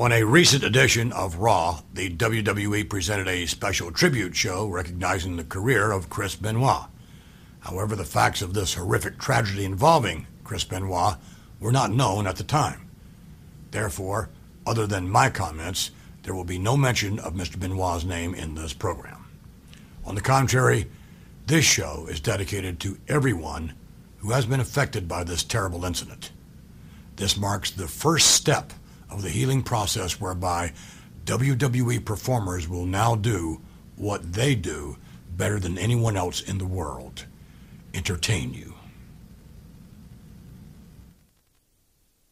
On a recent edition of Raw, the WWE presented a special tribute show recognizing the career of Chris Benoit. However, the facts of this horrific tragedy involving Chris Benoit were not known at the time. Therefore, other than my comments, there will be no mention of Mr. Benoit's name in this program. On the contrary, this show is dedicated to everyone who has been affected by this terrible incident. This marks the first step of the healing process whereby WWE performers will now do what they do better than anyone else in the world entertain you.